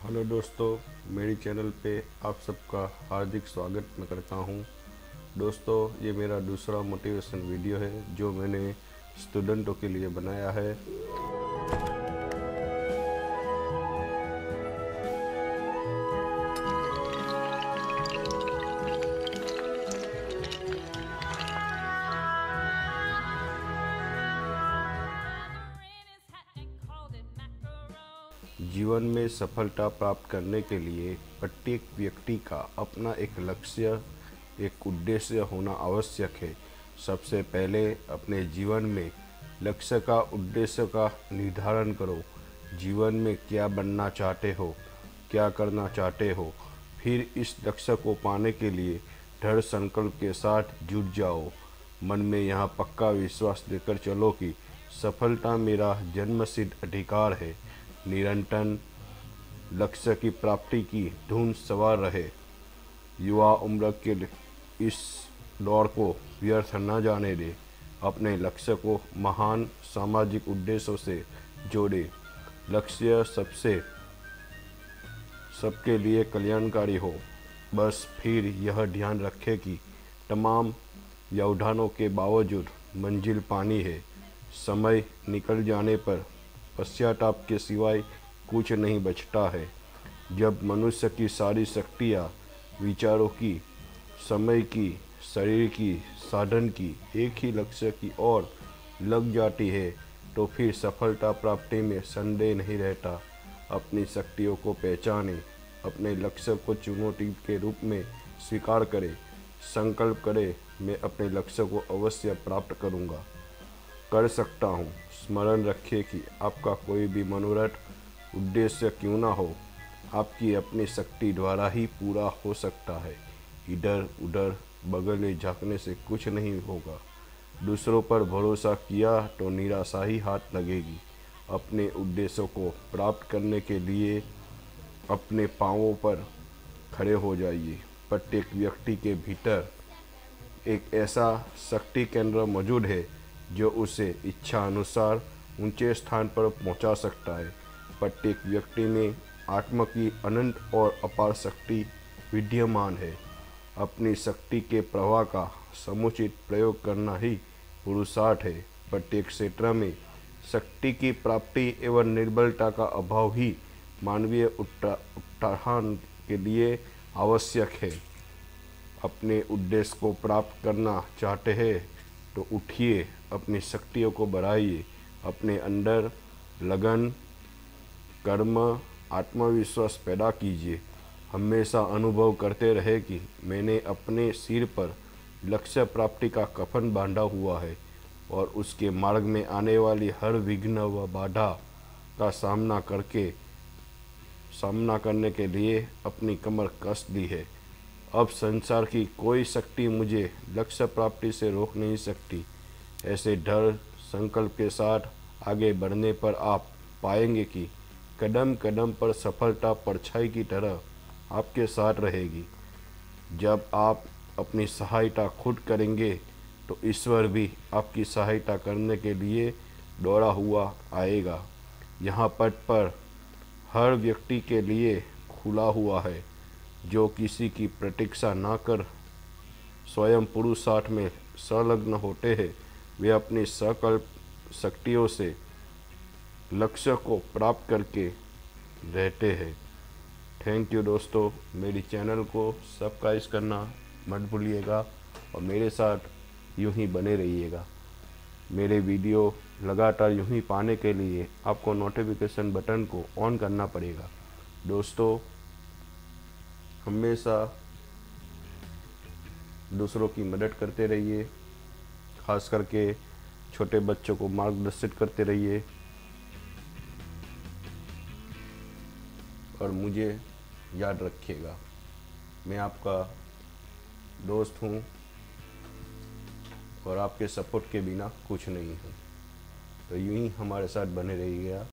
Hello दोस्तों, मेरी channel पे आप सबका हार्दिक स्वागत मैं करता हूँ। दोस्तों, ये मेरा दूसरा मोटिवेशन वीडियो है, जो मैंने स्टूडेंटों के लिए बनाया है। जीवन में सफलता प्राप्त करने के लिए प्रत्येक व्यक्ति का अपना एक लक्ष्य, एक उद्देश्य होना आवश्यक है। सबसे पहले अपने जीवन में लक्ष्य का उद्देश्य का निर्धारण करो। जीवन में क्या बनना चाहते हो, क्या करना चाहते हो, फिर इस लक्ष्य को पाने के लिए दृढ़ संकल्प के साथ जुट जाओ। मन में यहाँ पक्का विश्वास लेकर चलो कि सफलता मेरा जन्मसिद्ध अधिकार है। निरंतर लक्ष्य की प्राप्ति की धुन सवार रहे। युवा उम्र के इस दौर को व्यर्थ न जाने दे। अपने लक्ष्य को महान सामाजिक उद्देश्यों से जोड़े। लक्ष्य सबसे, सबके लिए कल्याणकारी हो। बस फिर यह ध्यान रखें कि तमाम व्यवधानों के बावजूद मंजिल पानी है। समय निकल जाने पर पश्चाताप के सिवाय कुछ नहीं बचता है। जब मनुष्य की सारी शक्तियाँ, विचारों की, समय की, शरीर की, साधन की, एक ही लक्ष्य की ओर लग जाती है तो फिर सफलता प्राप्ति में संदेह नहीं रहता। अपनी शक्तियों को पहचाने, अपने लक्ष्य को चुनौती के रूप में स्वीकार करें। संकल्प करें, मैं अपने लक्ष्य को अवश्य प्राप्त करूँगा। कर सकता हूँ। स्मरण रखिए कि आपका कोई भी मनोरथ, उद्देश्य क्यों ना हो, आपकी अपनी शक्ति द्वारा ही पूरा हो सकता है। इधर उधर, बगले झाँकने से कुछ नहीं होगा। दूसरों पर भरोसा किया तो निराशा ही हाथ लगेगी। अपने उद्देश्यों को प्राप्त करने के लिए अपने पाँवों पर खड़े हो जाइए। प्रत्येक व्यक्ति के भीतर एक ऐसा शक्ति केंद्र मौजूद है जो उसे इच्छा अनुसार ऊँचे स्थान पर पहुँचा सकता है। प्रत्येक व्यक्ति में आत्मा की अनंत और अपार शक्ति विद्यमान है। अपनी शक्ति के प्रवाह का समुचित प्रयोग करना ही पुरुषार्थ है। प्रत्येक क्षेत्र में शक्ति की प्राप्ति एवं निर्बलता का अभाव ही मानवीय उत्थान के लिए आवश्यक है। अपने उद्देश्य को प्राप्त करना चाहते हैं तो उठिए, अपनी शक्तियों को बढ़ाइए, अपने अंदर लगन, कर्म, आत्मविश्वास पैदा कीजिए। हमेशा अनुभव करते रहे कि मैंने अपने सिर पर लक्ष्य प्राप्ति का कफन बांधा हुआ है और उसके मार्ग में आने वाली हर विघ्न व बाधा का सामना करके, सामना करने के लिए अपनी कमर कस दी है। अब संसार की कोई शक्ति मुझे लक्ष्य प्राप्ति से रोक नहीं सकती। ऐसे डर संकल्प के साथ आगे बढ़ने पर आप पाएँगे कि कदम कदम पर सफलता परछाई की तरह आपके साथ रहेगी। जब आप अपनी सहायता खुद करेंगे तो ईश्वर भी आपकी सहायता करने के लिए दौड़ा हुआ आएगा। यहाँ पट पर हर व्यक्ति के लिए खुला हुआ है। जो किसी की प्रतीक्षा न कर, स्वयं पुरुषार्थ में संलग्न होते हैं, वे अपनी सकल्प शक्तियों से लक्ष्य को प्राप्त करके रहते हैं। थैंक यू दोस्तों, मेरी चैनल को सब्सक्राइब करना मत भूलिएगा और मेरे साथ यूँ ही बने रहिएगा। मेरे वीडियो लगातार यूँ ही पाने के लिए आपको नोटिफिकेशन बटन को ऑन करना पड़ेगा। दोस्तों हमेशा दूसरों की मदद करते रहिए, खास करके छोटे बच्चों को मार्गदर्शित करते रहिए। और मुझे याद रखिएगा, मैं आपका दोस्त हूँ और आपके सपोर्ट के बिना कुछ नहीं हूँ। तो यूँ ही हमारे साथ बने रहिएगा।